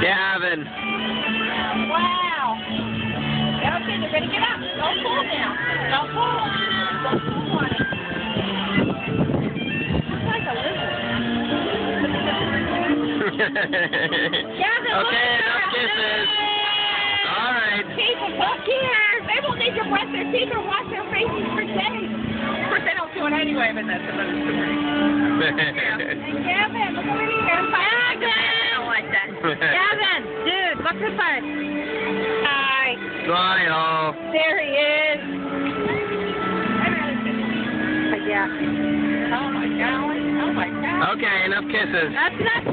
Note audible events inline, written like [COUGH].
Gavin. Wow. Okay, they're gonna get up. Don't pull now. Don't pull. Don't pull on it. It's like a lizard. [LAUGHS] Gavin, okay, enough kisses. All right. People, look here. They won't need to brush their teeth or wash their faces for days. Of course, they don't do it anyway, but that's another story. [LAUGHS] [LAUGHS] Gavin, dude, look this way. Hi. Smile. There he is. Yeah. Oh my golly. Oh my god. Okay, enough kisses. That's enough